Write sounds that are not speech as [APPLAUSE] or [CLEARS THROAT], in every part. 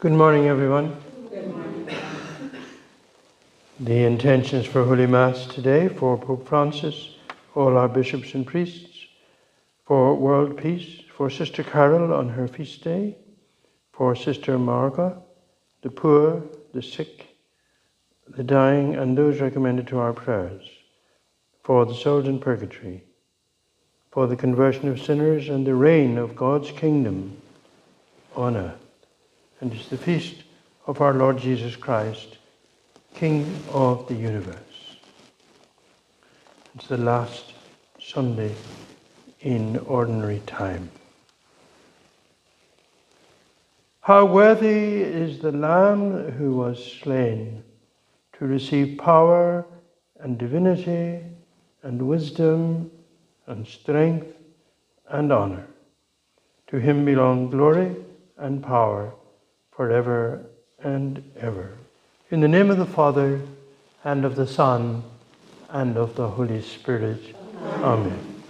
Good morning, everyone. The intentions for Holy Mass today for Pope Francis, all our bishops and priests, for world peace, for Sister Carol on her feast day, for Sister Marga, the poor, the sick, the dying, and those recommended to our prayers, for the souls in purgatory, for the conversion of sinners and the reign of God's kingdom on earth. And it's the feast of our Lord Jesus Christ, King of the universe. It's the last Sunday in ordinary time. How worthy is the Lamb who was slain to receive power and divinity and wisdom and strength and honor. To him belong glory and power forever and ever. In the name of the Father, and of the Son, and of the Holy Spirit. Amen. Amen.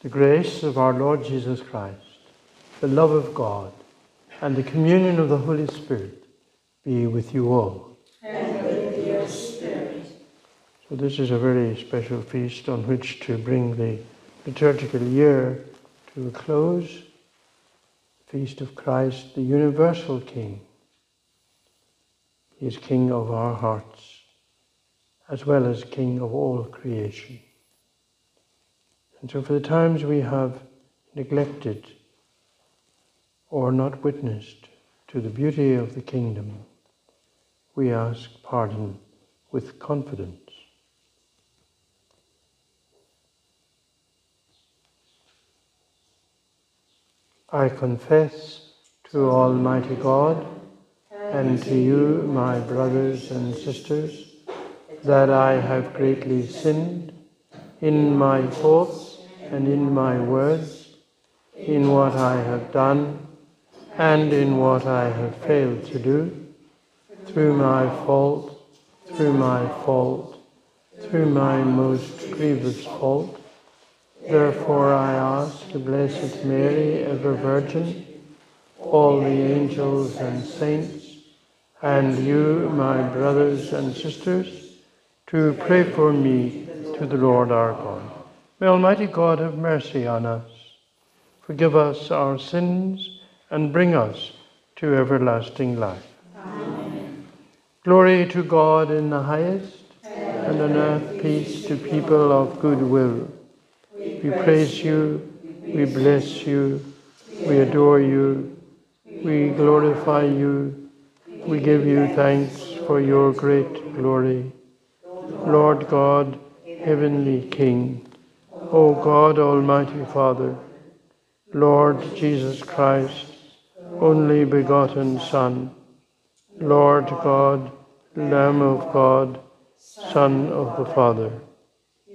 The grace of our Lord Jesus Christ, the love of God, and the communion of the Holy Spirit be with you all. And with your spirit. So, this is a very special feast on which to bring the liturgical year to a close. Feast of Christ, the universal King. He is King of our hearts, as well as King of all creation. And so, for the times we have neglected or not witnessed to the beauty of the kingdom, we ask pardon with confidence. I confess to Almighty God and to you, my brothers and sisters, that I have greatly sinned in my thoughts and in my words, in what I have done and in what I have failed to do, through my fault, through my fault, through my most grievous fault. Therefore I ask the Blessed Mary, ever Virgin, all the angels and saints, and you, my brothers and sisters, to pray for me to the Lord our God. May Almighty God have mercy on us, forgive us our sins, and bring us to everlasting life. Amen. Glory to God in the highest, and on earth peace to people of good will. We praise you, we bless you, we adore you, we glorify you, we give you thanks for your great glory. Lord God, Heavenly King, O God, Almighty Father, Lord Jesus Christ, only begotten Son, Lord God, Lamb of God, Son of the Father.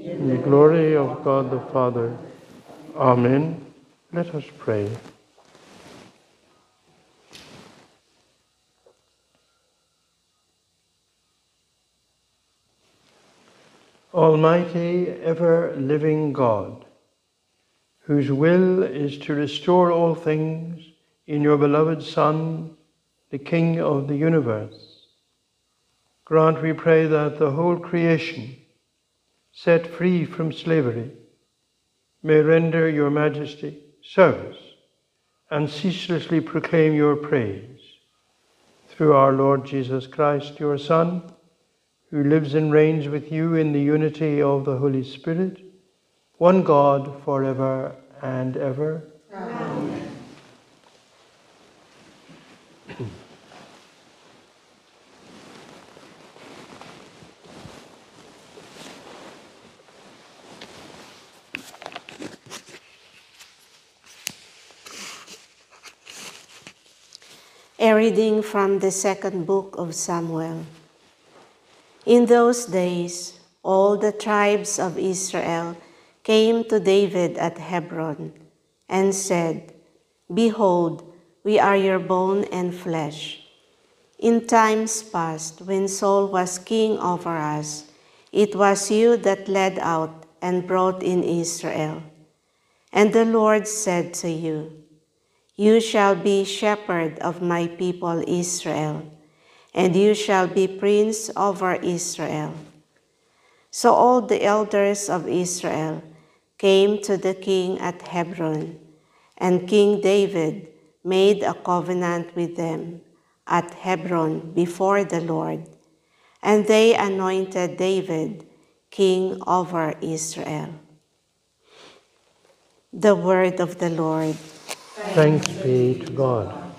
in the glory of God the Father. Amen. Let us pray. Almighty, ever living God, whose will is to restore all things in your beloved Son, the King of the universe, grant, we pray, that the whole creation set free from slavery, may render your majesty service and ceaselessly proclaim your praise. Through our Lord Jesus Christ, your Son, who lives and reigns with you in the unity of the Holy Spirit, one God forever and ever. Amen. Reading from the second book of Samuel. In those days, all the tribes of Israel came to David at Hebron and said, Behold, we are your bone and flesh. In times past, when Saul was king over us, it was you that led out and brought in Israel. And the Lord said to you, You shall be shepherd of my people Israel, and you shall be prince over Israel. So all the elders of Israel came to the king at Hebron, and King David made a covenant with them at Hebron before the Lord, and they anointed David king over Israel. The word of the Lord. Thanks be to God.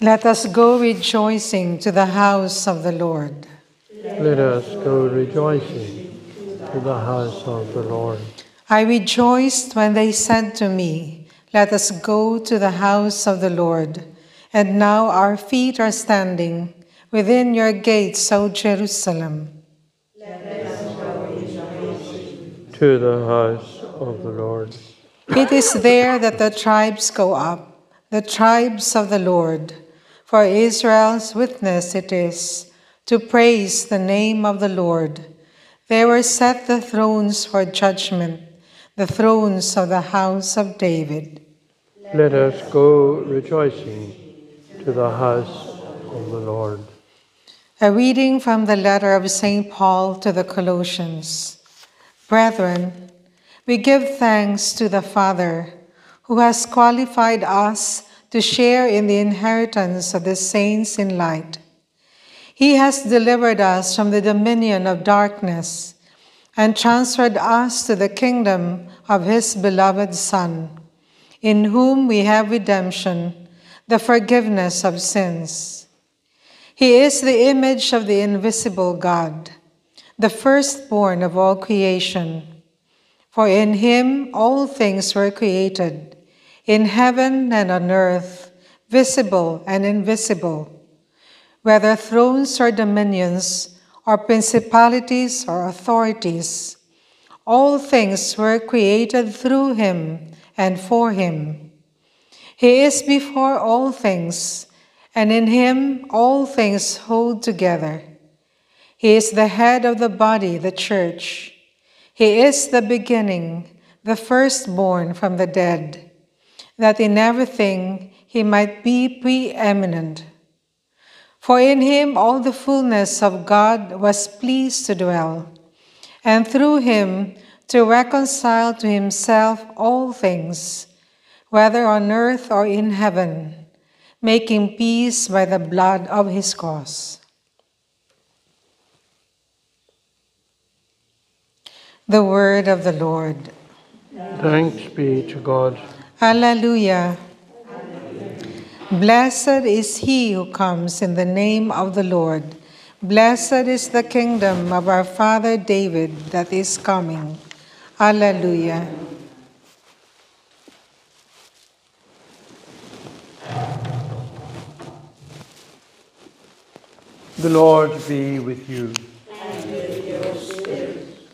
Let us go rejoicing to the house of the Lord. Let us go rejoicing to the house of the Lord. I rejoiced when they said to me, Let us go to the house of the Lord. And now our feet are standing within your gates, O Jerusalem. To the house of the Lord. It is there that the tribes go up, the tribes of the Lord. For Israel's witness it is to praise the name of the Lord. There were set the thrones for judgment, the thrones of the house of David. Let us go rejoicing to the house of the Lord. A reading from the letter of St. Paul to the Colossians. Brethren, we give thanks to the Father who has qualified us to share in the inheritance of the saints in light. He has delivered us from the dominion of darkness and transferred us to the kingdom of His beloved Son, in whom we have redemption, the forgiveness of sins. He is the image of the invisible God, the firstborn of all creation. For in Him all things were created in heaven and on earth, visible and invisible, whether thrones or dominions, or principalities or authorities. All things were created through him and for him. He is before all things, and in him all things hold together. He is the head of the body, the church. He is the beginning, the firstborn from the dead that in everything he might be preeminent. For in him all the fullness of God was pleased to dwell, and through him to reconcile to himself all things, whether on earth or in heaven, making peace by the blood of his cross. The word of the Lord. Thanks be to God. Alleluia. Blessed is he who comes in the name of the Lord. Blessed is the kingdom of our father David that is coming. Alleluia. The Lord be with you.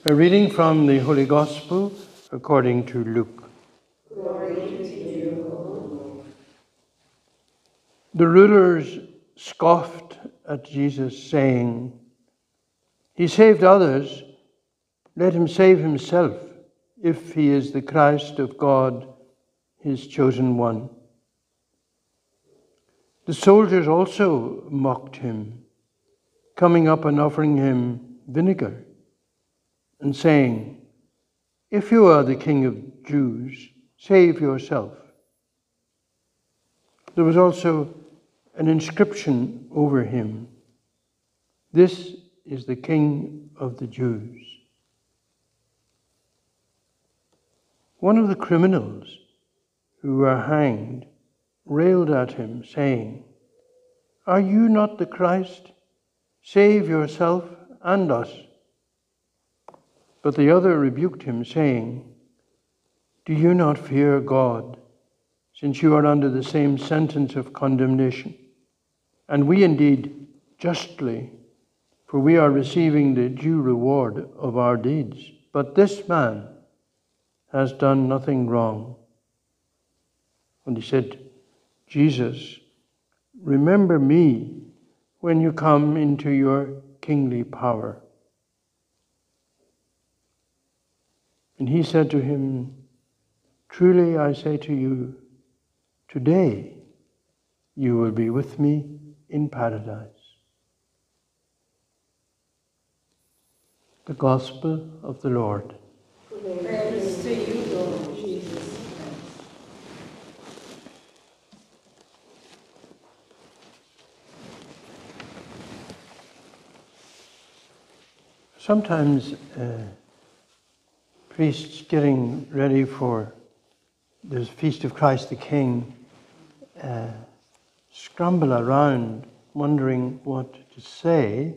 A reading from the Holy Gospel according to Luke. The rulers scoffed at Jesus, saying, He saved others, let him save himself, if he is the Christ of God, his chosen one. The soldiers also mocked him, coming up and offering him vinegar, and saying, If you are the king of Jews, save yourself. There was also an inscription over him This is the King of the Jews. One of the criminals who were hanged railed at him, saying, Are you not the Christ? Save yourself and us. But the other rebuked him, saying, Do you not fear God, since you are under the same sentence of condemnation? And we indeed justly, for we are receiving the due reward of our deeds. But this man has done nothing wrong. And he said, Jesus, remember me when you come into your kingly power. And he said to him, Truly I say to you, today you will be with me in paradise. The Gospel of the Lord. Praise to you, Lord Jesus. Sometimes uh, priests getting ready for the feast of Christ the King uh, scramble around wondering what to say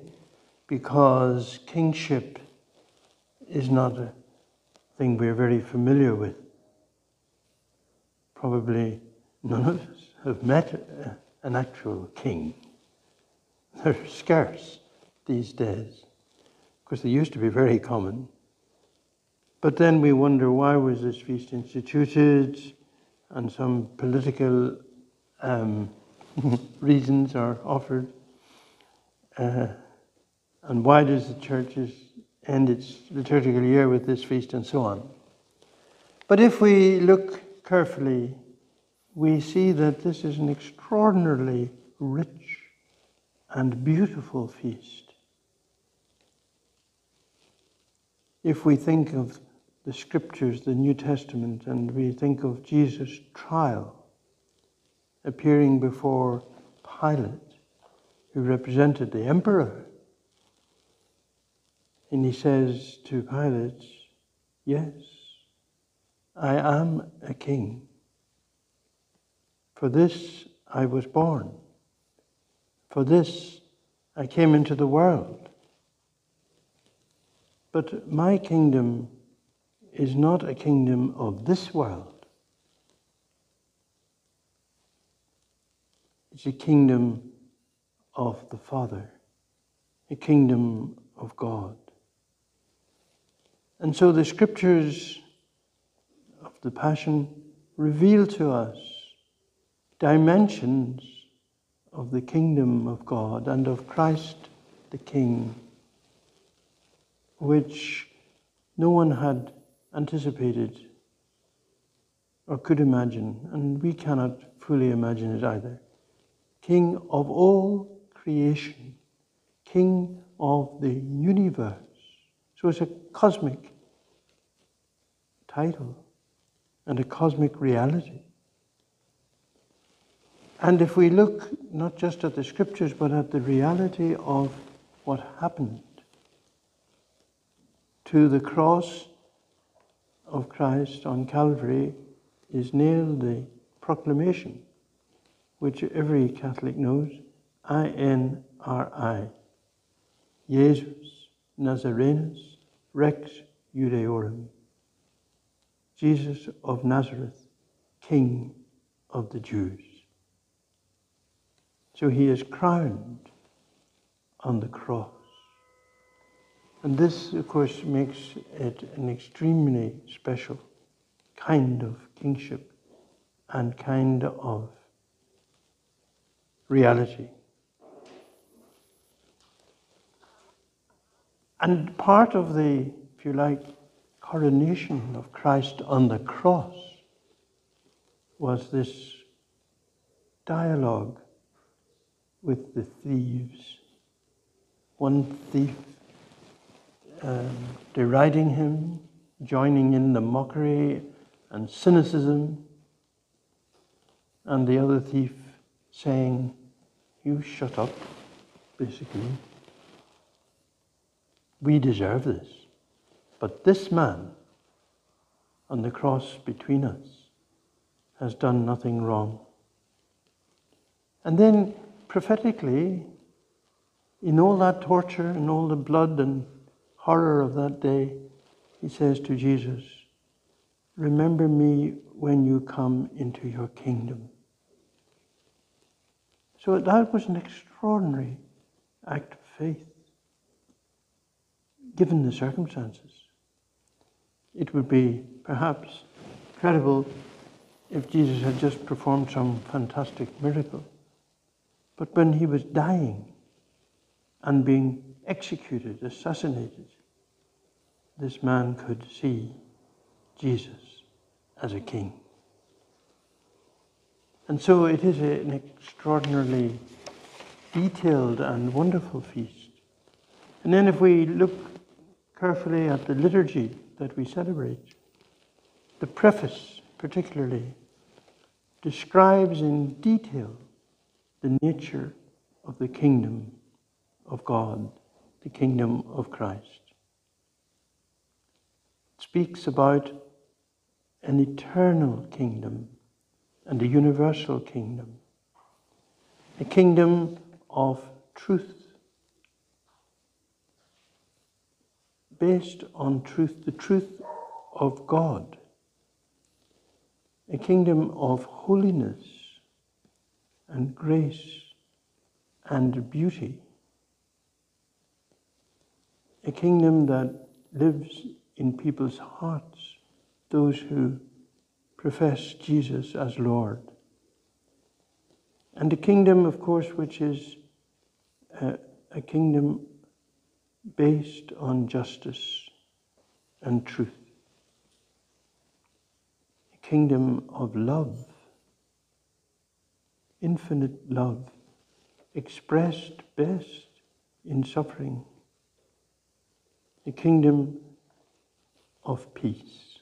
because kingship is not a thing we're very familiar with. Probably none of us have met an actual king. [LAUGHS] They're scarce these days. Of course, they used to be very common. But then we wonder why was this feast instituted, and some political um, [LAUGHS] reasons are offered. Uh, and why does the church end its liturgical year with this feast and so on? But if we look carefully, we see that this is an extraordinarily rich and beautiful feast. If we think of the scriptures, the New Testament, and we think of Jesus' trial appearing before Pilate, who represented the emperor, and he says to Pilate, Yes, I am a king. For this I was born. For this I came into the world. But my kingdom is not a kingdom of this world. It's a kingdom of the Father, a kingdom of God. And so the scriptures of the Passion reveal to us dimensions of the kingdom of God and of Christ the King, which no one had anticipated or could imagine, and we cannot fully imagine it either. King of all creation, King of the universe. So it's a cosmic title and a cosmic reality. And if we look not just at the scriptures, but at the reality of what happened to the cross of Christ on Calvary is nailed the proclamation, which every Catholic knows I N R I. Jesus Nazarenus Rex Judaeorum. Jesus of Nazareth, King of the Jews. So he is crowned on the cross. And this, of course, makes it an extremely special kind of kingship and kind of reality. And part of the, if you like, coronation of Christ on the cross was this dialogue with the thieves. One thief um, deriding him, joining in the mockery and cynicism, and the other thief saying, You shut up, basically. We deserve this. But this man on the cross between us has done nothing wrong. And then prophetically, in all that torture and all the blood and horror of that day, he says to Jesus, Remember me when you come into your kingdom. So that was an extraordinary act of faith, given the circumstances. It would be perhaps credible if Jesus had just performed some fantastic miracle. But when he was dying and being executed, assassinated, this man could see Jesus as a king. And so it is an extraordinarily detailed and wonderful feast. And then if we look carefully at the liturgy that we celebrate, the preface particularly describes in detail the nature of the kingdom of God, the kingdom of Christ. It speaks about an eternal kingdom and a universal kingdom, a kingdom of truth, based on truth, the truth of God, a kingdom of holiness and grace and beauty, a kingdom that lives in people's hearts, those who profess Jesus as Lord. And a kingdom, of course, which is a, a kingdom based on justice and truth. A kingdom of love, infinite love, expressed best in suffering. A kingdom of peace.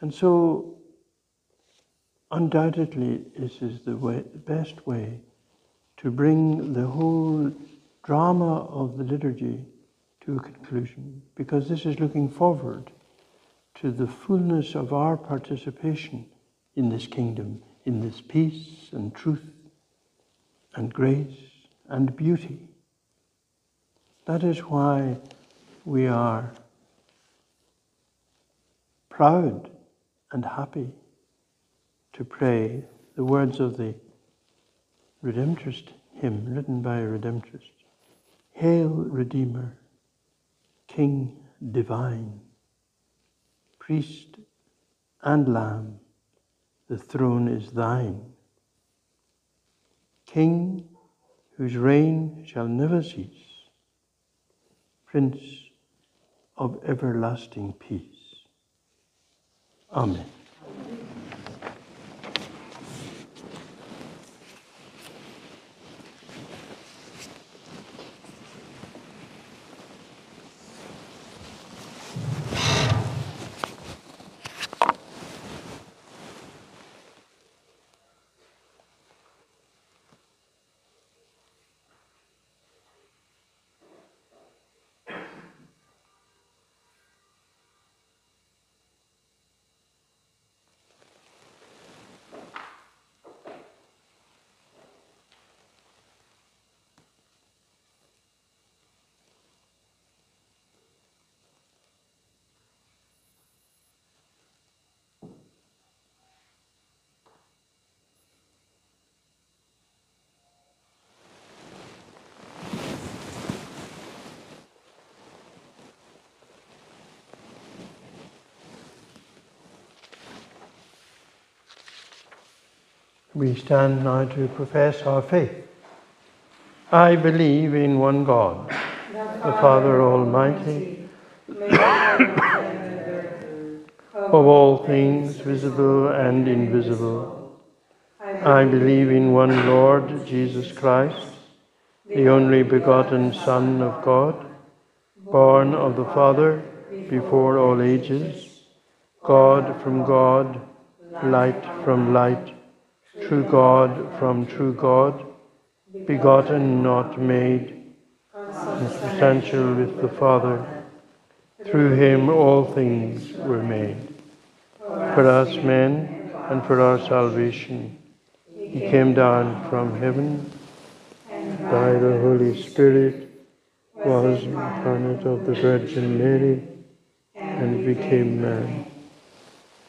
And so, undoubtedly, this is the, way, best way to bring the whole drama of the liturgy to a conclusion, because this is looking forward to the fullness of our participation in this kingdom, in this peace and truth and grace and beauty. That is why we are proud and happy to pray the words of the Redemptorist hymn written by a Redemptorist. Hail, Redeemer, King divine, Priest and Lamb, the throne is thine. King whose reign shall never cease, Prince of everlasting peace. Amen. We stand now to profess our faith. I believe in one God, the Father Almighty, of all things visible and invisible. I believe in one Lord Jesus Christ, the only begotten Son of God, born of the Father before all ages, God from God, light from light true God from true God, begotten, not made, consubstantial with the Father. Through him all things were made. for us men and for our salvation. He came down from heaven by the Holy Spirit, was incarnate of the Virgin Mary, and became man.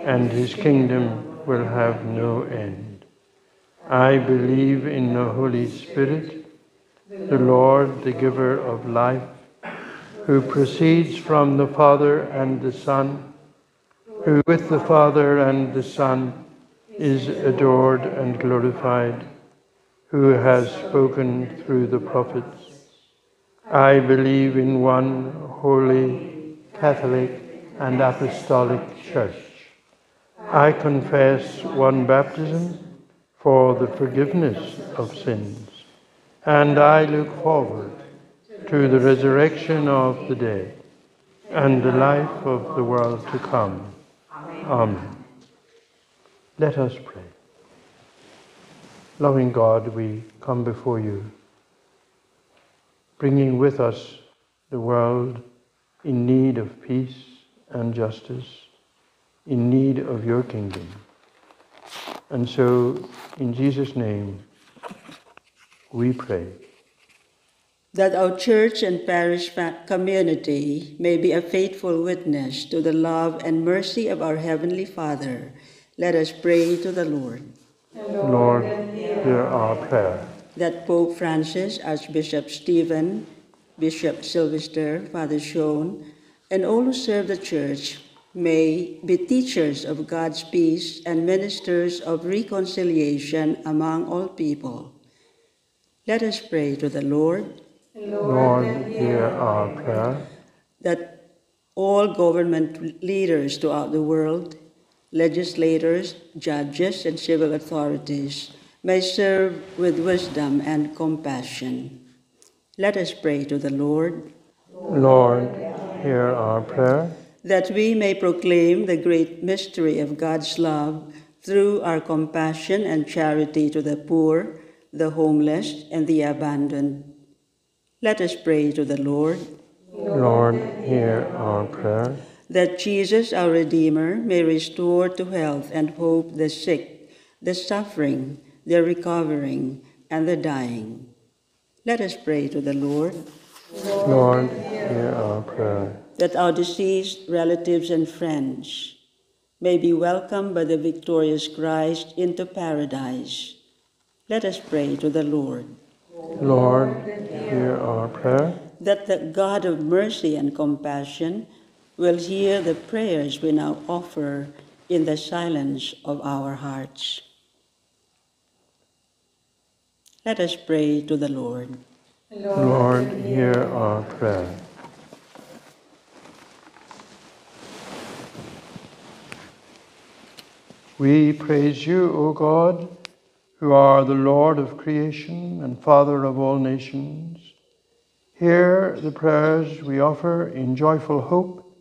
and his kingdom will have no end. I believe in the Holy Spirit, the Lord, the giver of life, who proceeds from the Father and the Son, who with the Father and the Son is adored and glorified, who has spoken through the prophets. I believe in one holy, Catholic, and Apostolic Church. I confess one baptism for the forgiveness of sins, and I look forward to the resurrection of the dead and the life of the world to come. Amen. Let us pray. Loving God, we come before you, bringing with us the world in need of peace and justice, in need of your kingdom. And so, in Jesus' name, we pray. That our church and parish community may be a faithful witness to the love and mercy of our Heavenly Father let us pray to the Lord. Lord, hear our prayer. That Pope Francis, Archbishop Stephen, Bishop Sylvester, Father Sean, and all who serve the Church may be teachers of God's peace and ministers of reconciliation among all people. Let us pray to the Lord. Lord, hear our prayer. That all government leaders throughout the world legislators, judges, and civil authorities may serve with wisdom and compassion. Let us pray to the Lord. Lord, hear our prayer. That we may proclaim the great mystery of God's love through our compassion and charity to the poor, the homeless, and the abandoned. Let us pray to the Lord. Lord, hear our prayer that Jesus, our Redeemer, may restore to health and hope the sick, the suffering, the recovering, and the dying. Let us pray to the Lord. Lord, hear our prayer. That our deceased relatives and friends may be welcomed by the victorious Christ into paradise. Let us pray to the Lord. Lord, hear our prayer. That the God of mercy and compassion will hear the prayers we now offer in the silence of our hearts. Let us pray to the Lord. Lord, hear our prayer. We praise you, O God, who are the Lord of creation and Father of all nations. Hear the prayers we offer in joyful hope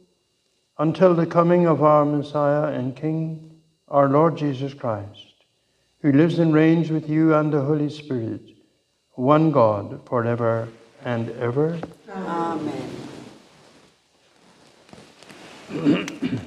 until the coming of our Messiah and King, our Lord Jesus Christ, who lives and reigns with you and the Holy Spirit, one God, forever and ever. Amen. [CLEARS THROAT]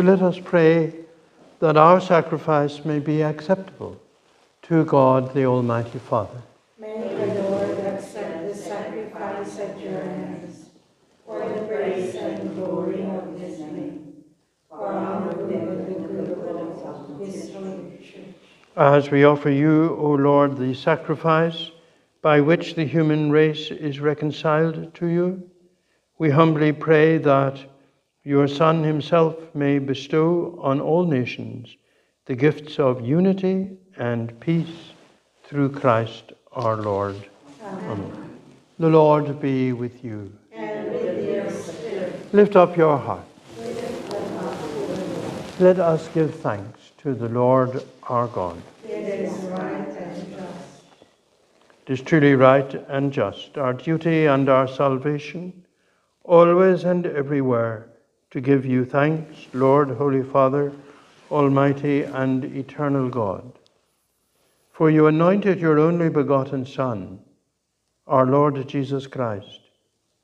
So let us pray that our sacrifice may be acceptable to God the Almighty Father. May the Lord accept the sacrifice at your hands for the praise and glory of his name, for our good and the good of his holy church. As we offer you, O Lord, the sacrifice by which the human race is reconciled to you, we humbly pray that your Son himself may bestow on all nations the gifts of unity and peace through Christ our Lord. Amen. The Lord be with you. And with your spirit, Lift up your heart. Let us give thanks to the Lord our God. it is right and just. It is truly right and just, our duty and our salvation, always and everywhere, to give you thanks, Lord, Holy Father, Almighty and eternal God. For you anointed your only begotten Son, our Lord Jesus Christ,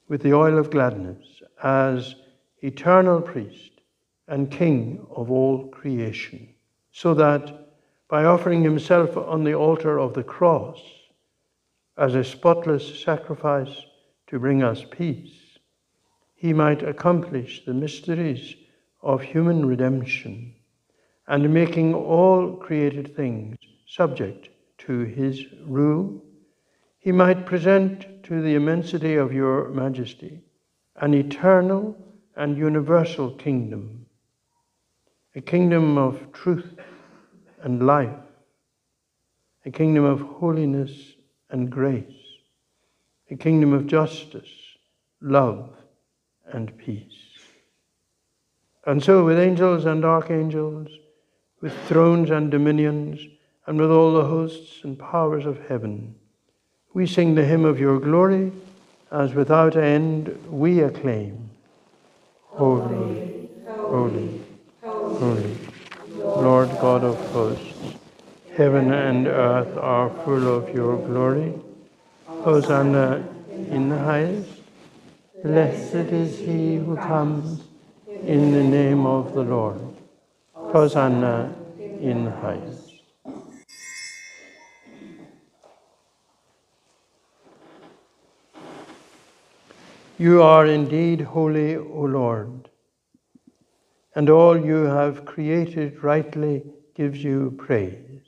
with the oil of gladness as eternal priest and King of all creation, so that by offering himself on the altar of the cross as a spotless sacrifice to bring us peace, he might accomplish the mysteries of human redemption and making all created things subject to his rule, he might present to the immensity of your majesty an eternal and universal kingdom, a kingdom of truth and life, a kingdom of holiness and grace, a kingdom of justice, love, and peace. And so, with angels and archangels, with thrones and dominions, and with all the hosts and powers of heaven, we sing the hymn of your glory, as without end we acclaim Holy, holy, holy, Lord God of hosts, heaven and earth are full of your glory. Hosanna in the highest. Blessed is he who comes in the name of the Lord. Hosanna in the highest. You are indeed holy, O Lord, and all you have created rightly gives you praise.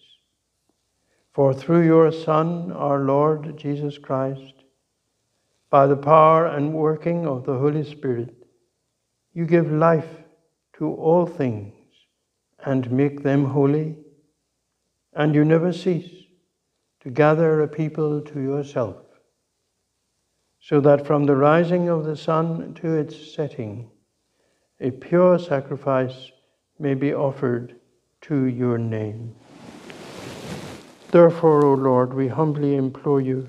For through your Son, our Lord Jesus Christ, by the power and working of the Holy Spirit, you give life to all things and make them holy, and you never cease to gather a people to yourself, so that from the rising of the sun to its setting, a pure sacrifice may be offered to your name. Therefore, O Lord, we humbly implore you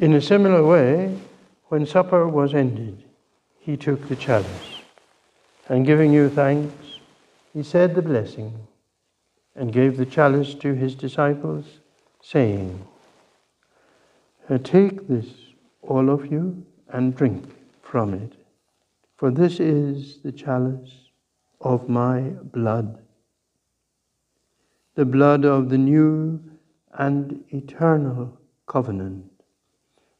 In a similar way, when supper was ended, he took the chalice, and giving you thanks, he said the blessing, and gave the chalice to his disciples, saying, Take this, all of you, and drink from it, for this is the chalice of my blood, the blood of the new and eternal covenant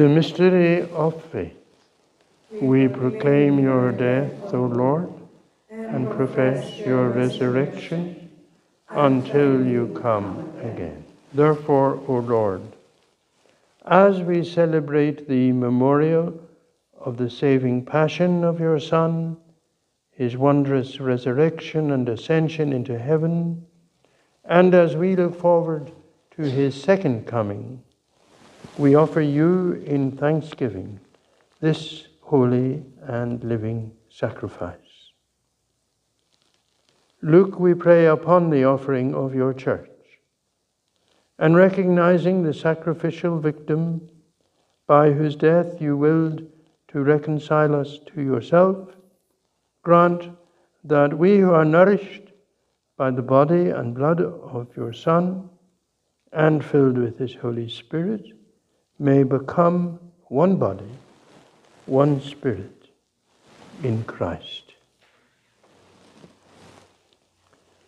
The mystery of faith. We proclaim your death, O Lord, and profess your resurrection until you come again. Therefore, O Lord, as we celebrate the memorial of the saving passion of your Son, his wondrous resurrection and ascension into heaven, and as we look forward to his second coming, we offer you in thanksgiving this holy and living sacrifice. Look, we pray, upon the offering of your church, and recognizing the sacrificial victim by whose death you willed to reconcile us to yourself, grant that we who are nourished by the body and blood of your Son and filled with his Holy Spirit may become one body, one spirit in Christ.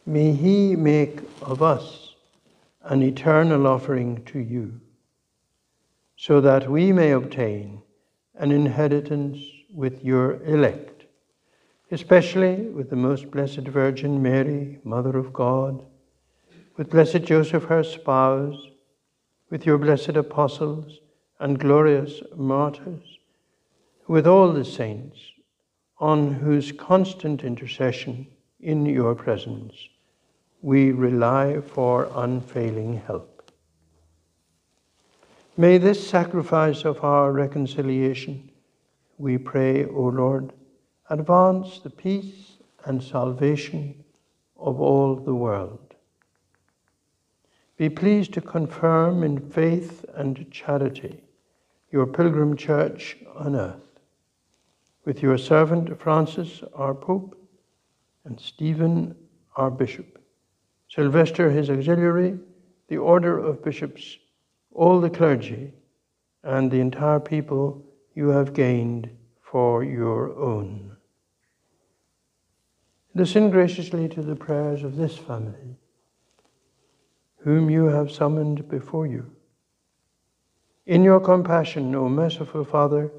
May He make of us an eternal offering to you, so that we may obtain an inheritance with your elect, especially with the most blessed Virgin Mary, Mother of God, with blessed Joseph, her spouse, with your blessed apostles and glorious martyrs, with all the saints, on whose constant intercession in your presence we rely for unfailing help. May this sacrifice of our reconciliation, we pray, O Lord, advance the peace and salvation of all the world be pleased to confirm in faith and charity your pilgrim church on earth, with your servant Francis, our Pope, and Stephen, our Bishop, Sylvester, his auxiliary, the order of bishops, all the clergy, and the entire people you have gained for your own. Listen graciously to the prayers of this family whom you have summoned before you. In your compassion, O merciful Father,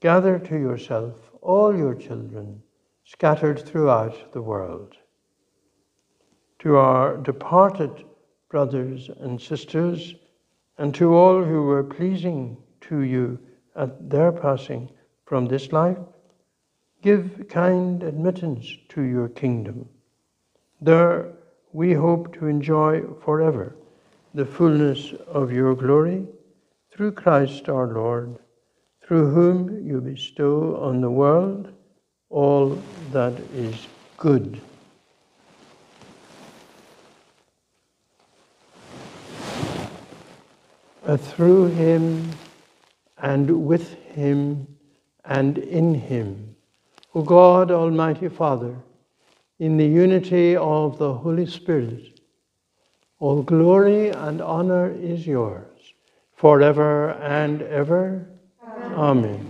gather to yourself all your children scattered throughout the world. To our departed brothers and sisters, and to all who were pleasing to you at their passing from this life, give kind admittance to your kingdom. There we hope to enjoy forever the fullness of your glory through Christ our Lord, through whom you bestow on the world all that is good. Uh, through him and with him and in him, O God, Almighty Father, in the unity of the Holy Spirit, all glory and honor is yours, forever and ever. Amen.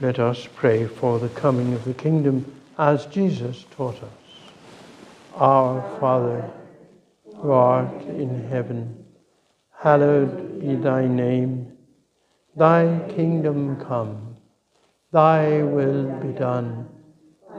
Let us pray for the coming of the kingdom as Jesus taught us. Our Father, who art in heaven, hallowed be thy name. Thy kingdom come, thy will be done,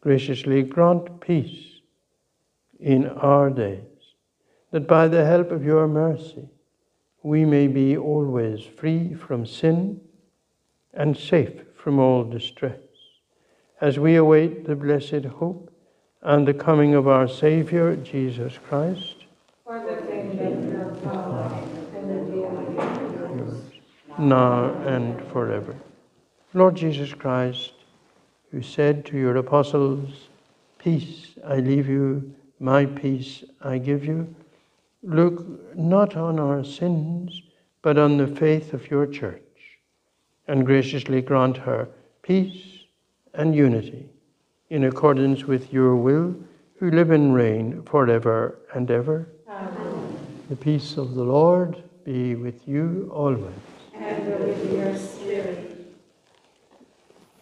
Graciously grant peace in our days, that by the help of your mercy we may be always free from sin and safe from all distress, as we await the blessed hope and the coming of our Saviour, Jesus Christ. Now and forever. Lord Jesus Christ, who said to your apostles, Peace I leave you, my peace I give you, look not on our sins, but on the faith of your church, and graciously grant her peace and unity in accordance with your will, who live and reign forever and ever. Amen. The peace of the Lord be with you always. And with your spirit,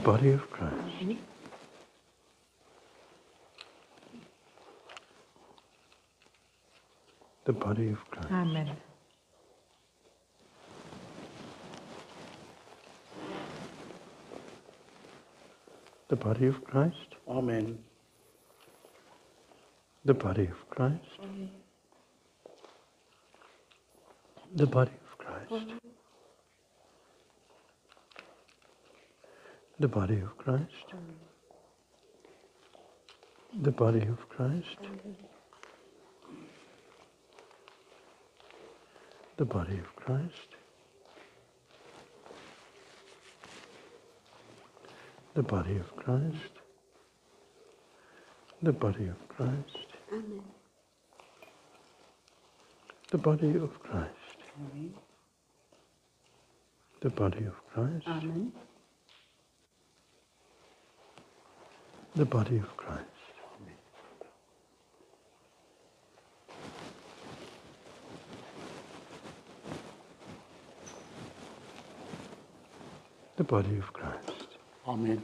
Body of Christ. The body of Christ. Amen. The body of Christ. Amen. The body of Christ. The body of Christ. The body of Christ. The body of Christ. The body of Christ. The body of Christ. The body of Christ. Amen. The body of Christ. The body of Christ. Amen. The body of Christ. The body of Christ. Amen.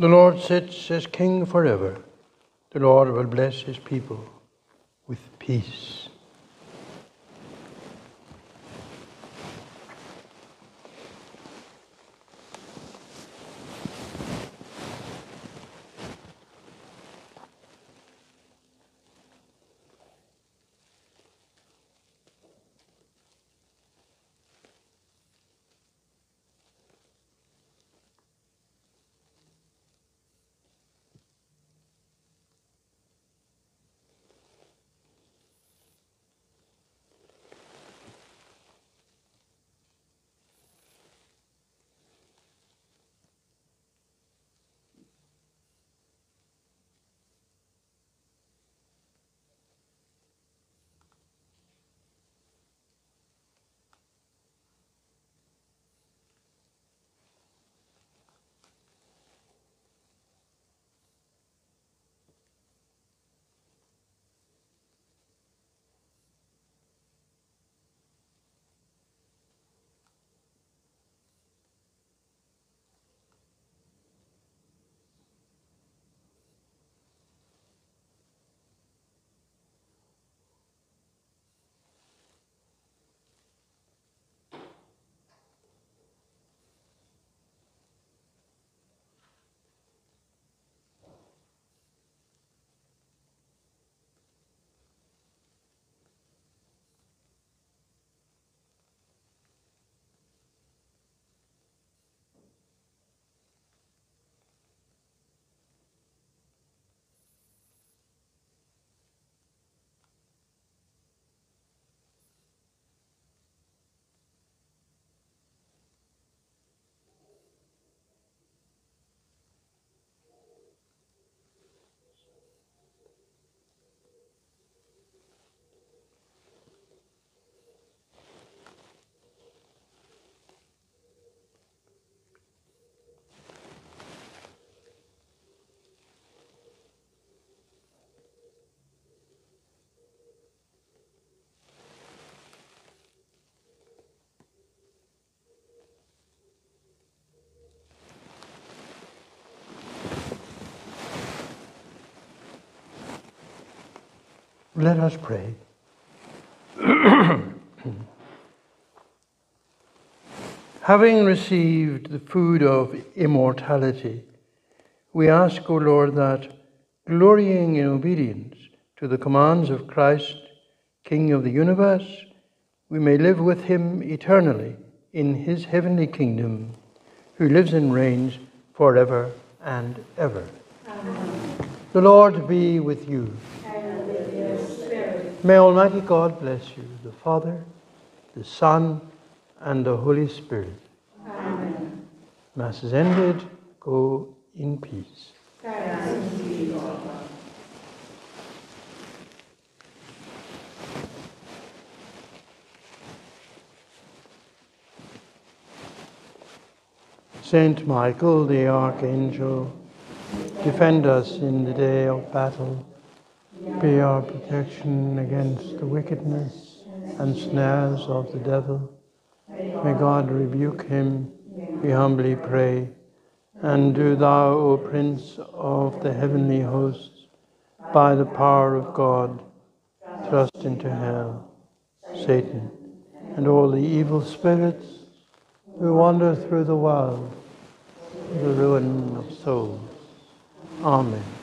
The Lord sits as King forever. The Lord will bless his people with peace. Let us pray. [CLEARS THROAT] Having received the food of immortality, we ask, O Lord, that, glorying in obedience to the commands of Christ, King of the universe, we may live with him eternally in his heavenly kingdom, who lives and reigns forever and ever. Amen. The Lord be with you. And with your spirit. May Almighty God bless you, the Father, the Son, and the Holy Spirit. Amen. Mass is ended. Go in peace. Thanks be God. Saint Michael, the Archangel, defend us in the day of battle. Be our protection against the wickedness and snares of the devil. May God rebuke him, we humbly pray. And do thou, O Prince of the heavenly hosts, by the power of God, thrust into hell Satan and all the evil spirits who wander through the world the ruin of souls. Amen.